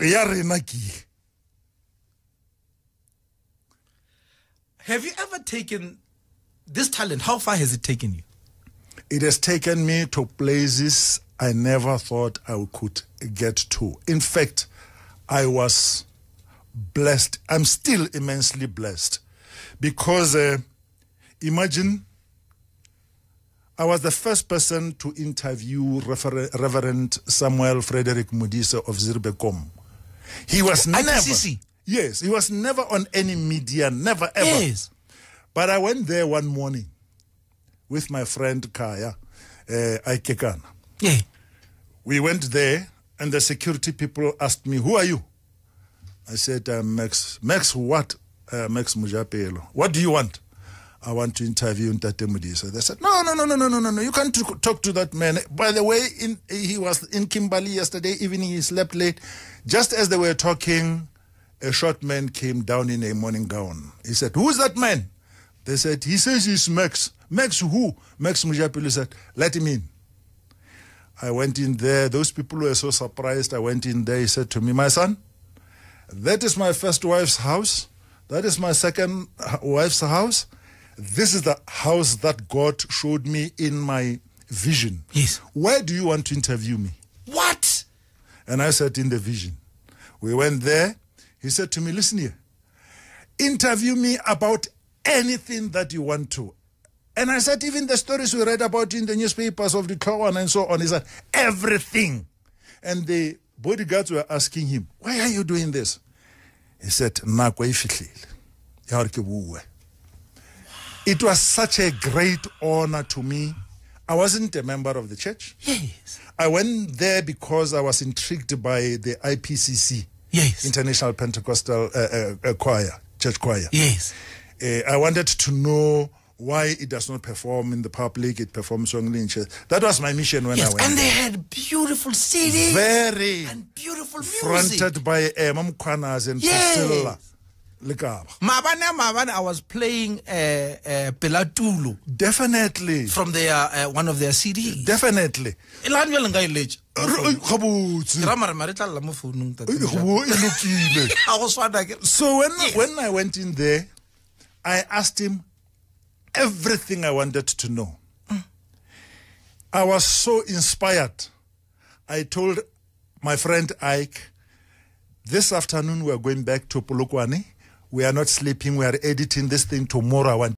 Ya rena ke. Have you ever taken this talent? How far has it taken you? it has taken me to places I never thought I could get to. In fact, I was blessed. I'm still immensely blessed because uh, imagine I was the first person to interview Refer- Reverend Samuel Frederick Modise of Zuurbekom. He was never. IPCC? Yes, he was never on any media, never ever. Yes. But I went there one morning with my friend Kaya uh, Aikekana. Yeah. We went there, and the security people asked me, Who are you? I said, I'm Max. Max, what? Uh, Max Mojapelo. What do you want? I want to interview Ntate Modise. They said, No, no, no, no, no, no, no, no. You can't talk to that man. By the way, in, he was in Kimberley yesterday evening. He slept late. Just as they were talking, a short man came down in a morning gown. He said, Who's that man? They said, He says he's Max. Max who? Max Mojapelo said, Let him in. I went in there. Those people were so surprised. I went in there. He said to me, My son, that is my first wife's house. That is my second uh, wife's house. This is the house that God showed me in my vision. Yes. Where do you want to interview me? What? And I said, In the vision. We went there. He said to me, Listen here, interview me about anything that you want to. And I said, Even the stories we read about in the newspapers of the Clown and so on. He said, Everything. And the bodyguards were asking him, Why are you doing this? He said, "Nako e fihlile. Ya hore ke bue." It was such a great honor to me. I wasn't a member of the church. Yes. I went there because I was intrigued by the IPCC, Yes. International Pentecostal uh, uh, uh, Choir, Church Choir. yes. Uh, I wanted to know why it does not perform in the public, it performs only in church. That was my mission when I Yes. went. And they had beautiful CDs Very and beautiful music. fronted by uh, Mamkwanas and Yes. Priscilla. Mabane Mabane, I was playing uh, uh, Definitely. from their uh, one of their CDs. Definitely. E la nbjale nka e letša. Gabotse. Ra mare mare tla mo founung tate Eh, go- e lokile. A go swana ke- So when Yes. when I went in there, I asked him everything I wanted to know. I was so inspired. I told my friend Ike, this afternoon we are going back to Polokwane. We are not sleeping. We are editing this thing tomorrow. I want